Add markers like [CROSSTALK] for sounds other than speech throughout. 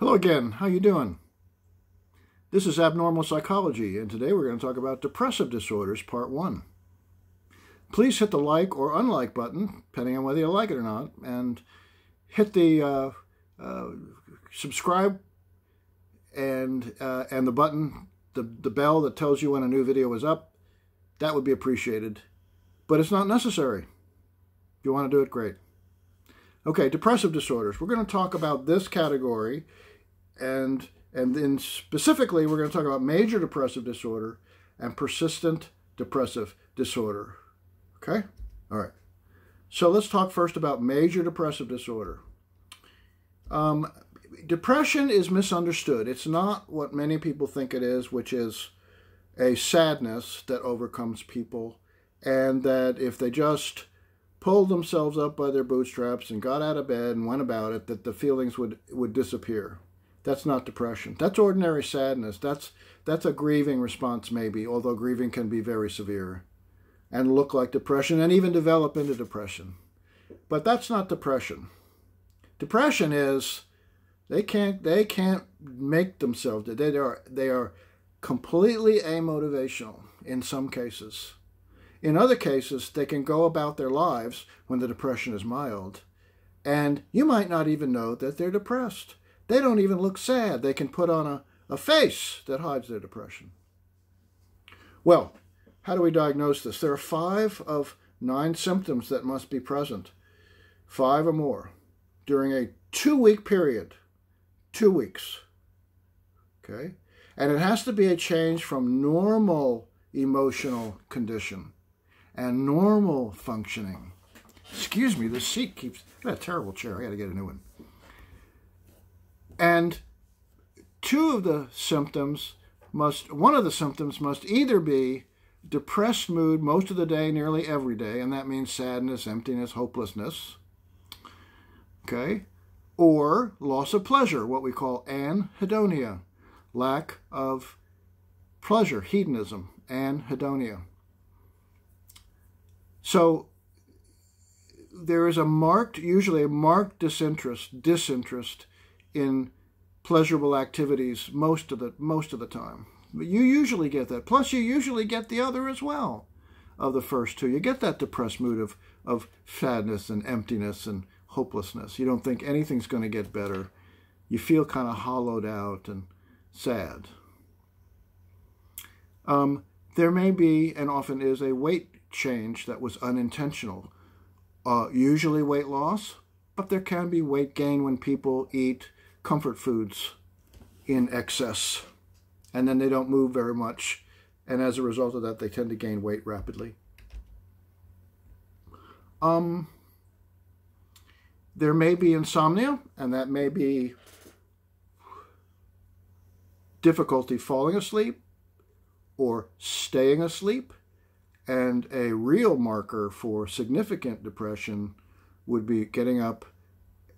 Hello again. How you doing? This is Abnormal Psychology, and today we're going to talk about depressive disorders, part one. Please hit the like or unlike button, depending on whether you like it or not, and hit the uh, uh, subscribe and uh, and the button, the the bell that tells you when a new video is up. That would be appreciated, but it's not necessary. If you want to do it, great. Okay, depressive disorders. We're going to talk about this category and and then specifically we're going to talk about major depressive disorder and persistent depressive disorder. Okay? All right. So let's talk first about major depressive disorder. Um, depression is misunderstood. It's not what many people think it is, which is a sadness that overcomes people, and that if they just pulled themselves up by their bootstraps and got out of bed and went about it, that the feelings would, would disappear. That's not depression. That's ordinary sadness. That's that's a grieving response maybe, although grieving can be very severe and look like depression and even develop into depression. But that's not depression. Depression is they can't they can't make themselves they are they are completely amotivational in some cases. In other cases, they can go about their lives when the depression is mild, and you might not even know that they're depressed. They don't even look sad. They can put on a, a face that hides their depression. Well, how do we diagnose this? There are five of nine symptoms that must be present, five or more, during a two week period. Two weeks. Okay? And it has to be a change from normal emotional condition and normal functioning. Excuse me, the seat keeps. I got a terrible chair. I got to get a new one. And two of the symptoms must, one of the symptoms must either be depressed mood most of the day, nearly every day, and that means sadness, emptiness, hopelessness. Okay? Or loss of pleasure, what we call anhedonia, lack of pleasure, hedonism, anhedonia. So there is a marked, usually a marked disinterest, disinterest in pleasurable activities most of the most of the time. But you usually get that. Plus, you usually get the other as well of the first two. You get that depressed mood of of sadness and emptiness and hopelessness. You don't think anything's going to get better. You feel kind of hollowed out and sad. Um, there may be, and often is, a weight change that was unintentional. Uh, usually weight loss, but there can be weight gain when people eat comfort foods in excess. And then they don't move very much. And as a result of that, they tend to gain weight rapidly. Um, there may be insomnia, and that may be difficulty falling asleep or staying asleep. And a real marker for significant depression would be getting up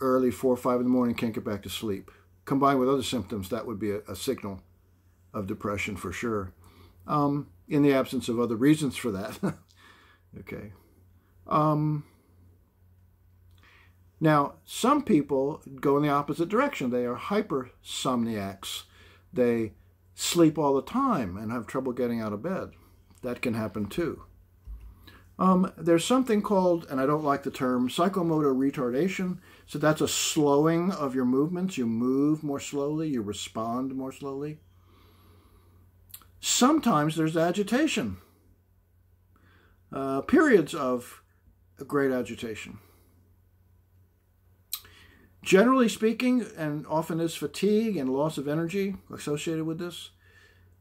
early, four or five in the morning, can't get back to sleep. Combined with other symptoms, that would be a, a signal of depression for sure. Um, in the absence of other reasons for that. [LAUGHS] okay. Um, now, some people go in the opposite direction. They are hypersomniacs. They sleep all the time and have trouble getting out of bed. That can happen too. Um, there's something called, and I don't like the term, psychomotor retardation. So that's a slowing of your movements. You move more slowly, you respond more slowly. Sometimes there's agitation, uh, periods of great agitation. Generally speaking, and often is fatigue and loss of energy associated with this,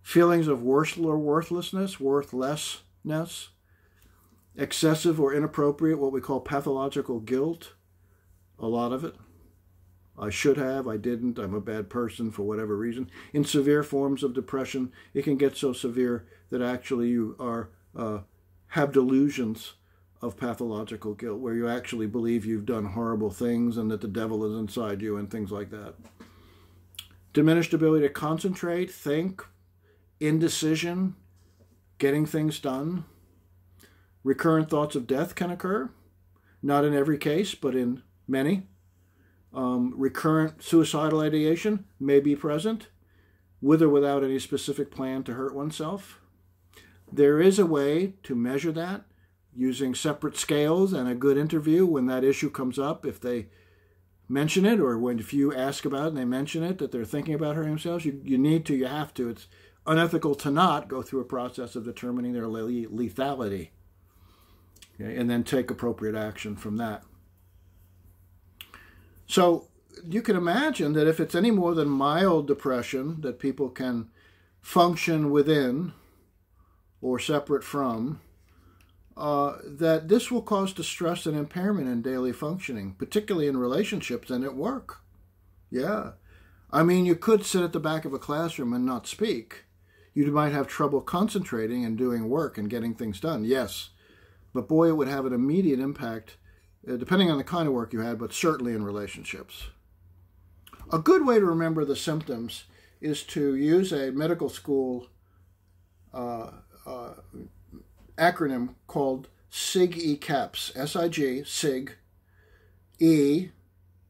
feelings of worth or worthlessness, worthlessness, excessive or inappropriate, what we call pathological guilt, a lot of it. I should have, I didn't, I'm a bad person for whatever reason. In severe forms of depression, it can get so severe that actually you are uh, have delusions of pathological guilt, where you actually believe you've done horrible things and that the devil is inside you and things like that. Diminished ability to concentrate, think, indecision, getting things done. Recurrent thoughts of death can occur, not in every case, but in many. Um, recurrent suicidal ideation may be present, with or without any specific plan to hurt oneself. There is a way to measure that using separate scales and a good interview when that issue comes up. If they mention it, or when if you ask about it and they mention it that they're thinking about hurting themselves, you, you need to, you have to. It's unethical to not go through a process of determining their lethality okay, and then take appropriate action from that. So you can imagine that if it's any more than mild depression that people can function within or separate from, uh, that this will cause distress and impairment in daily functioning, particularly in relationships and at work. Yeah. I mean, you could sit at the back of a classroom and not speak. You might have trouble concentrating and doing work and getting things done, yes. But boy, it would have an immediate impact, depending on the kind of work you had, but certainly in relationships. A good way to remember the symptoms is to use a medical school uh, uh, acronym called SIG-E-CAPS, S-I-G, SIG, E,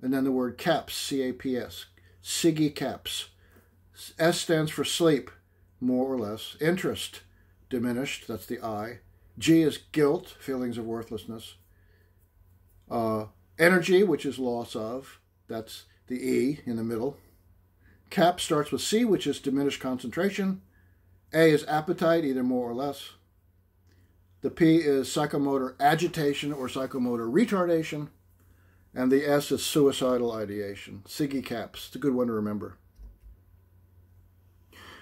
and then the word CAPS, C-A-P-S, SIG-E-CAPS. S stands for sleep, more or less. Interest, diminished, that's the I. G is guilt, feelings of worthlessness. Uh, energy, which is loss of, that's the E in the middle. Cap starts with C, which is diminished concentration. A is appetite, either more or less. The P is psychomotor agitation or psychomotor retardation. And the S is suicidal ideation. SIG-E-CAPS. It's a good one to remember.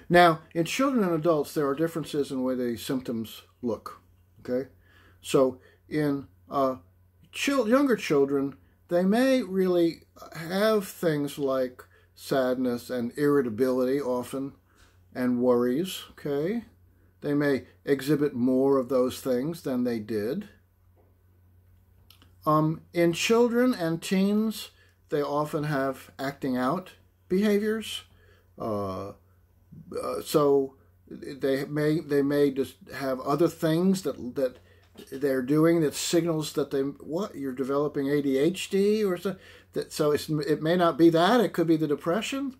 Now, in children and adults, there are differences in the way the symptoms look. Okay, so in uh, younger children, they may really have things like sadness and irritability often, and worries. Okay, they may exhibit more of those things than they did. Um, in children and teens, they often have acting out behaviors. Uh, uh, so they may they may just have other things that that they're doing that signals that they what you're developing ADHD or so that so it may not be that it could be the depression.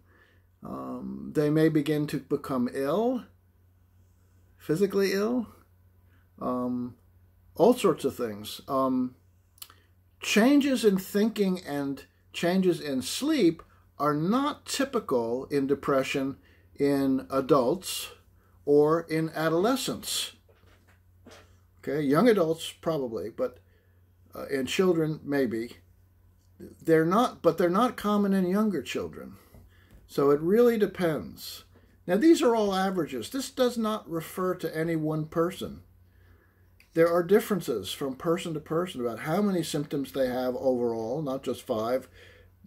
Um, they may begin to become ill, physically ill, um, all sorts of things. Um, changes in thinking and changes in sleep are not typical in depression in adults or in adolescence. Okay, young adults probably, but uh, in children maybe. They're not, but they're not common in younger children. So it really depends. Now these are all averages. This does not refer to any one person. There are differences from person to person about how many symptoms they have overall, not just five,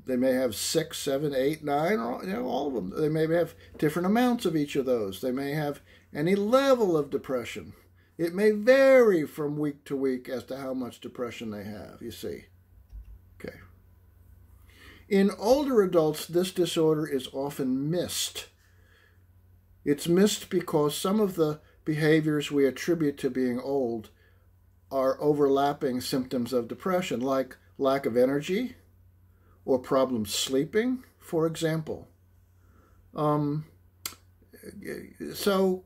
they may have six, seven, eight, nine, or you know, all of them. They may have different amounts of each of those. They may have any level of depression. It may vary from week to week as to how much depression they have, you see. Okay. In older adults, this disorder is often missed. It's missed because some of the behaviors we attribute to being old are overlapping symptoms of depression, like lack of energy, or problems sleeping, for example. Um, so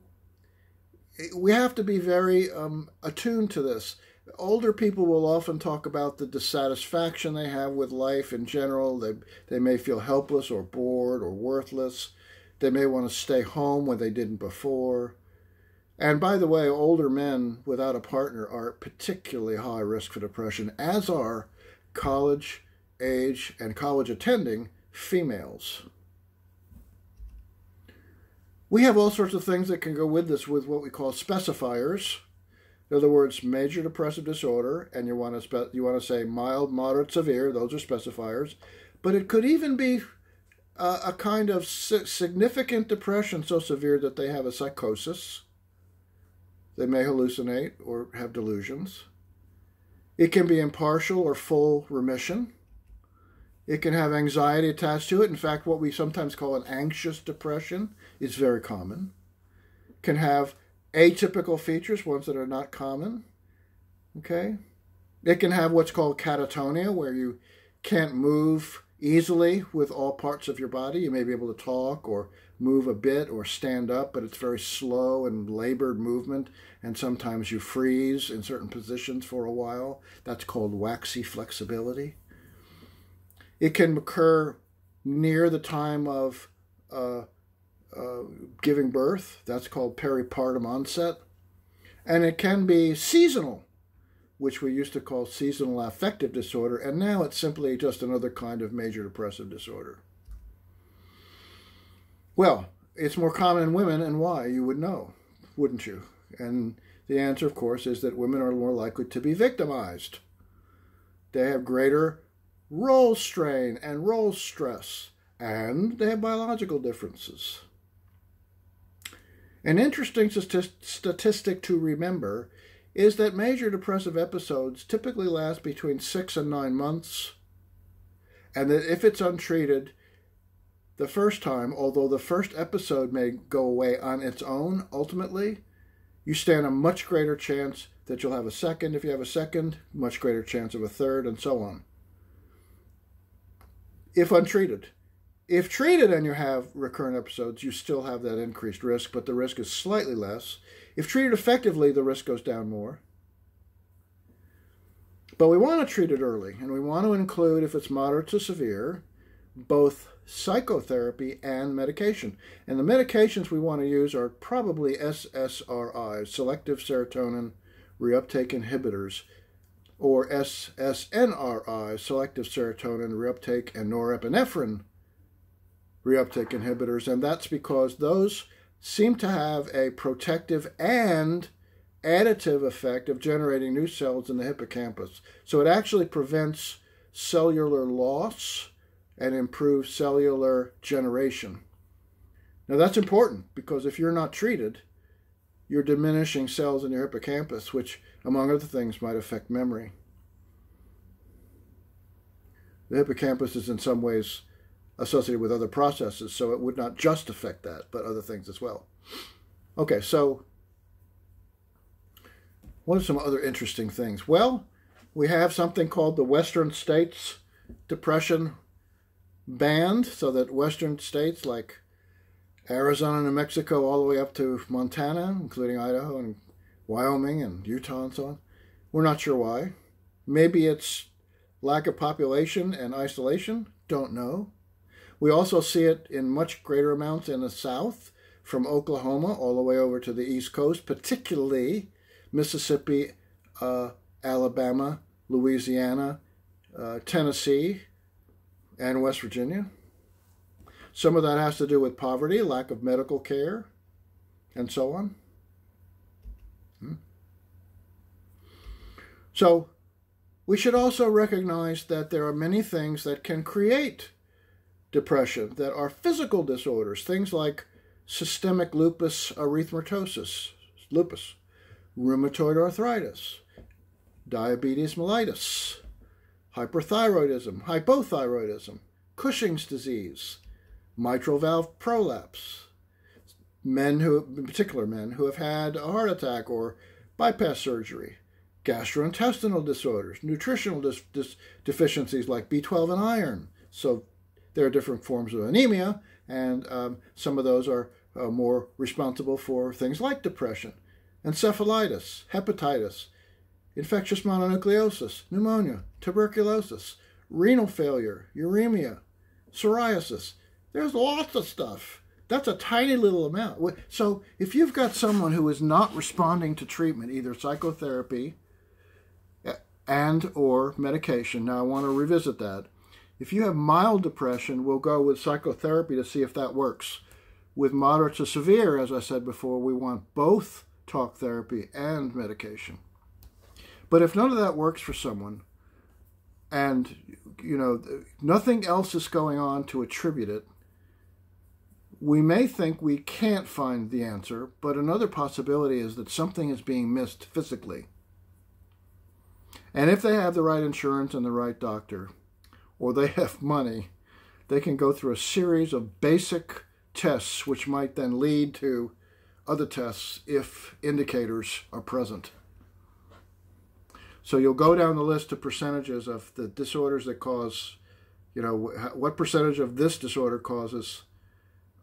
we have to be very um, attuned to this. Older people will often talk about the dissatisfaction they have with life in general. They, they may feel helpless or bored or worthless. They may want to stay home when they didn't before. And by the way, older men without a partner are particularly high risk for depression, as are college age, and college attending females. We have all sorts of things that can go with this with what we call specifiers. In other words, major depressive disorder, and you want to you want to say mild, moderate, severe. Those are specifiers, but it could even be a, a kind of significant depression so severe that they have a psychosis. They may hallucinate or have delusions. It can be impartial or full remission. It can have anxiety attached to it. In fact, what we sometimes call an anxious depression is very common. Can have atypical features, ones that are not common. Okay? It can have what's called catatonia, where you can't move easily with all parts of your body. You may be able to talk or move a bit or stand up, but it's very slow and labored movement, and sometimes you freeze in certain positions for a while. That's called waxy flexibility. It can occur near the time of uh, uh, giving birth. That's called peripartum onset. And it can be seasonal, which we used to call seasonal affective disorder, and now it's simply just another kind of major depressive disorder. Well, it's more common in women, and why? You would know, wouldn't you? And the answer, of course, is that women are more likely to be victimized. They have greater role strain and role stress, and they have biological differences. An interesting statistic to remember is that major depressive episodes typically last between six and nine months, and that if it's untreated the first time, although the first episode may go away on its own ultimately, you stand a much greater chance that you'll have a second. If you have a second, much greater chance of a third, and so on. If untreated. If treated and you have recurrent episodes, you still have that increased risk, but the risk is slightly less. If treated effectively, the risk goes down more. But we want to treat it early, and we want to include, if it's moderate to severe, both psychotherapy and medication. And the medications we want to use are probably SSRIs, selective serotonin reuptake inhibitors, or SSNRIs, selective serotonin reuptake and norepinephrine reuptake inhibitors, and that's because those seem to have a protective and additive effect of generating new cells in the hippocampus. So it actually prevents cellular loss and improves cellular generation. Now that's important because if you're not treated, you're diminishing cells in your hippocampus, which, among other things, might affect memory. The hippocampus is in some ways associated with other processes, so it would not just affect that, but other things as well. Okay, so what are some other interesting things? Well, we have something called the Western States Depression Band, so that Western states like Arizona, New Mexico, all the way up to Montana, including Idaho and Wyoming and Utah and so on. We're not sure why. Maybe it's lack of population and isolation. Don't know. We also see it in much greater amounts in the South, from Oklahoma all the way over to the East Coast, particularly Mississippi, uh, Alabama, Louisiana, uh, Tennessee, and West Virginia. Some of that has to do with poverty, lack of medical care, and so on. Hmm. So, we should also recognize that there are many things that can create depression that are physical disorders, things like systemic lupus erythematosus, lupus, rheumatoid arthritis, diabetes mellitus, hyperthyroidism, hypothyroidism, Cushing's disease, mitral valve prolapse, men who, in particular men, who have had a heart attack or bypass surgery, gastrointestinal disorders, nutritional dis- dis- deficiencies like B12 and iron, so there are different forms of anemia, and um, some of those are uh, more responsible for things like depression, encephalitis, hepatitis, infectious mononucleosis, pneumonia, tuberculosis, renal failure, uremia, psoriasis. There's lots of stuff. That's a tiny little amount. So if you've got someone who is not responding to treatment, either psychotherapy and or medication, now I want to revisit that, if you have mild depression, we'll go with psychotherapy to see if that works. With moderate to severe, as I said before, we want both talk therapy and medication. But if none of that works for someone, and you know nothing else is going on to attribute it, we may think we can't find the answer, but another possibility is that something is being missed physically. And if they have the right insurance and the right doctor, or they have money, they can go through a series of basic tests which might then lead to other tests if indicators are present. So you'll go down the list of percentages of the disorders that cause you know, what percentage of this disorder causes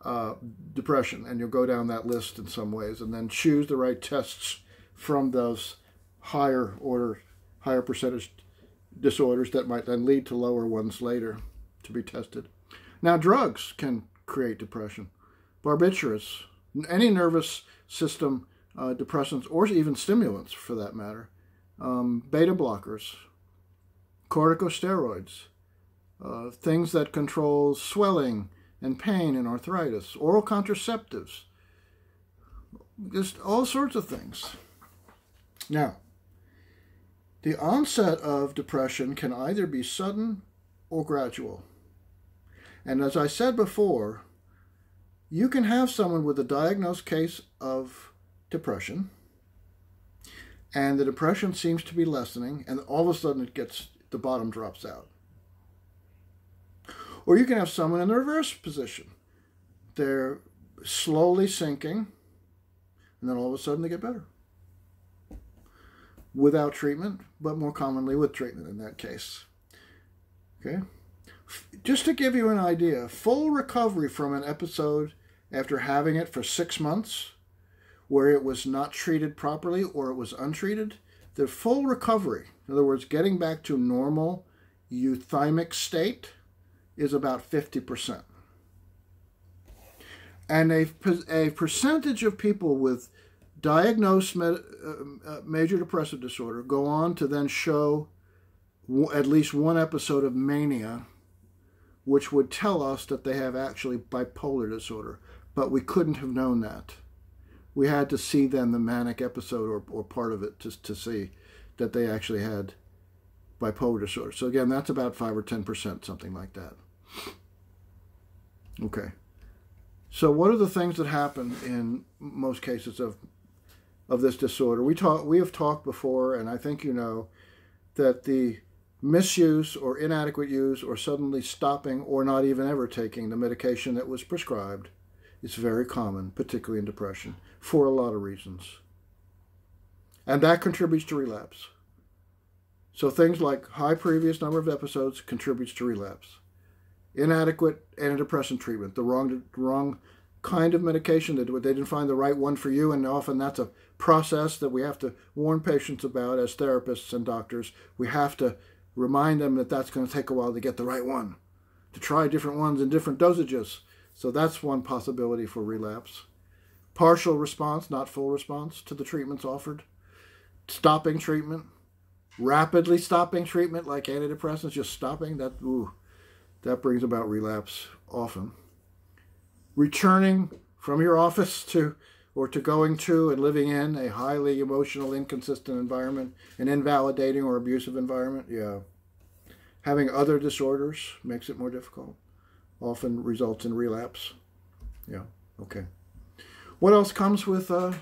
uh, depression? And you'll go down that list in some ways and then choose the right tests from those higher order, higher percentage disorders that might then lead to lower ones later to be tested. Now, drugs can create depression. Barbiturates, any nervous system uh, depressants, or even stimulants for that matter, um, beta blockers, corticosteroids, uh, things that control swelling and pain and arthritis, oral contraceptives, just all sorts of things. Now, the onset of depression can either be sudden or gradual. And as I said before, you can have someone with a diagnosed case of depression, and the depression seems to be lessening, and all of a sudden it gets the bottom drops out. Or you can have someone in the reverse position. They're slowly sinking, and then all of a sudden they get better. Without treatment, but more commonly with treatment in that case. Okay? Just to give you an idea, full recovery from an episode after having it for six months, where it was not treated properly or it was untreated, the full recovery, in other words, getting back to normal euthymic state, is about 50%. And a, a percentage of people with diagnosed med, uh, uh, major depressive disorder go on to then show at least one episode of mania, which would tell us that they have actually bipolar disorder but we couldn't have known that. We had to see then the manic episode or, or part of it to, to see that they actually had bipolar disorder. So again, that's about 5 or 10%, something like that. Okay. So what are the things that happen in most cases of of this disorder? We talk we have talked before and I think you know that the misuse or inadequate use or suddenly stopping or not even ever taking the medication that was prescribed is very common, particularly in depression, for a lot of reasons. And that contributes to relapse. So things like high previous number of episodes contributes to relapse. Inadequate antidepressant treatment, the wrong wrong kind of medication that they didn't find the right one for you, and often that's a process that we have to warn patients about as therapists and doctors. We have to remind them that that's going to take a while to get the right one, to try different ones in different dosages so that's one possibility for relapse. Partial response, not full response to the treatments offered. Stopping treatment. Rapidly stopping treatment like antidepressants, just stopping, that, ooh, that brings about relapse often. Returning from your office to or to going to and living in a highly emotional, inconsistent environment, an invalidating or abusive environment, yeah. Having other disorders makes it more difficult often results in relapse. Yeah, okay. What else comes with, uh,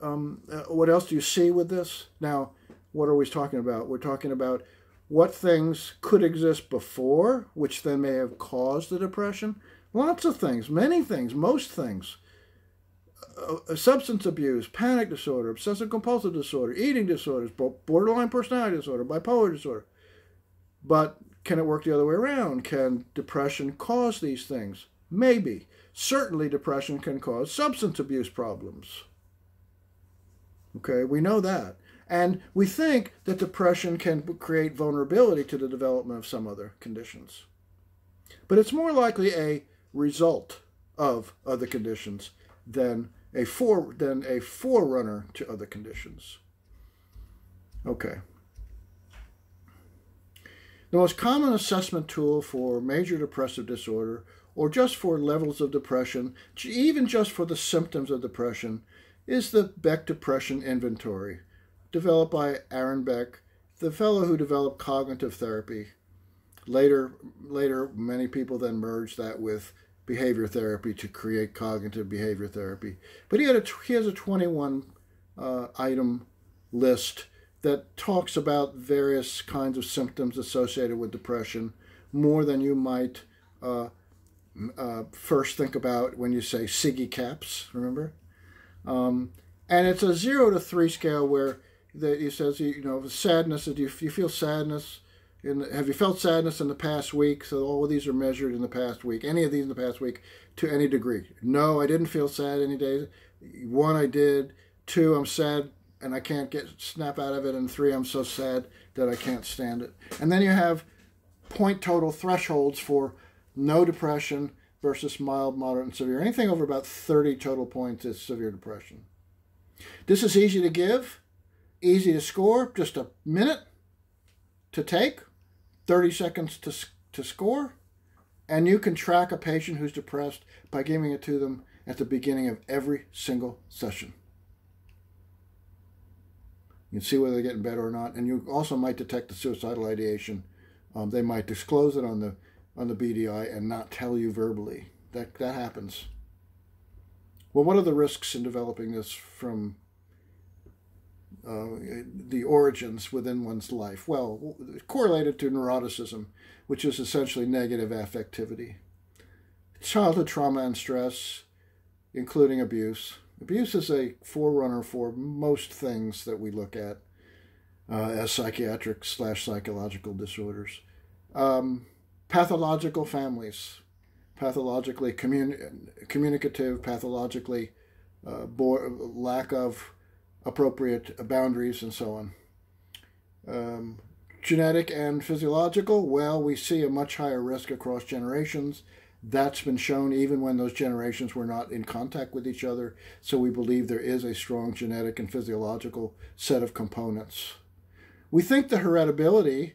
um, uh, what else do you see with this? Now, what are we talking about? We're talking about what things could exist before, which then may have caused the depression. Lots of things, many things, most things. Uh, substance abuse, panic disorder, obsessive compulsive disorder, eating disorders, borderline personality disorder, bipolar disorder. But can it work the other way around? Can depression cause these things? Maybe. Certainly, depression can cause substance abuse problems. Okay, we know that. And we think that depression can create vulnerability to the development of some other conditions. But it's more likely a result of other conditions than a for than a forerunner to other conditions. Okay. The most common assessment tool for major depressive disorder, or just for levels of depression, even just for the symptoms of depression, is the Beck Depression Inventory, developed by Aaron Beck, the fellow who developed cognitive therapy. Later, later, many people then merged that with behavior therapy to create cognitive behavior therapy. But he had a he has a 21 uh, item list that talks about various kinds of symptoms associated with depression more than you might uh, uh, first think about when you say SIG-E-CAPS, remember? Um, and it's a zero to three scale where the, he says, you know, the sadness, you, you feel sadness, in have you felt sadness in the past week? So all of these are measured in the past week. Any of these in the past week to any degree. No, I didn't feel sad any days. One, I did. Two, I'm sad and I can't get snap out of it. And three, I'm so sad that I can't stand it. And then you have point total thresholds for no depression versus mild, moderate, and severe. Anything over about 30 total points is severe depression. This is easy to give, easy to score, just a minute to take, 30 seconds to, to score, and you can track a patient who's depressed by giving it to them at the beginning of every single session. You can see whether they're getting better or not, and you also might detect the suicidal ideation. Um, they might disclose it on the on the BDI and not tell you verbally. That that happens. Well, what are the risks in developing this from uh, the origins within one's life? Well, correlated to neuroticism, which is essentially negative affectivity, childhood trauma and stress, including abuse, Abuse is a forerunner for most things that we look at uh, as psychiatric slash psychological disorders. Um, pathological families, pathologically communi- communicative, pathologically uh, lack of appropriate boundaries, and so on. Um, genetic and physiological, well, we see a much higher risk across generations that's been shown even when those generations were not in contact with each other. So we believe there is a strong genetic and physiological set of components. We think the heritability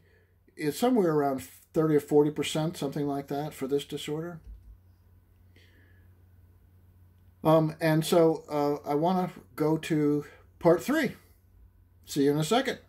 is somewhere around 30 or 40%, something like that, for this disorder. Um, and so uh, I want to go to part three. See you in a second.